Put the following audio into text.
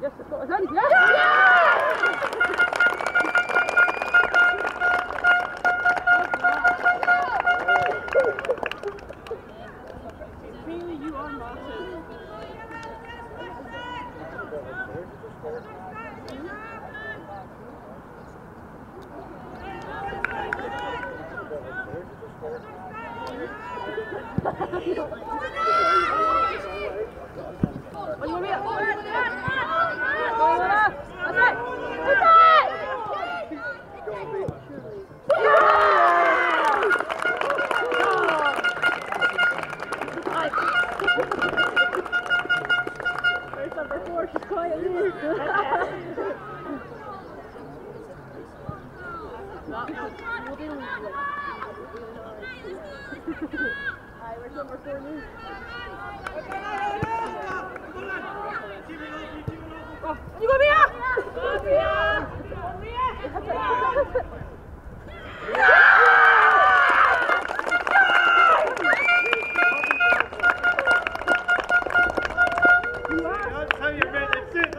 Yes, it's got his end. Yes! yes! Oh, that's it! That's how you meant it.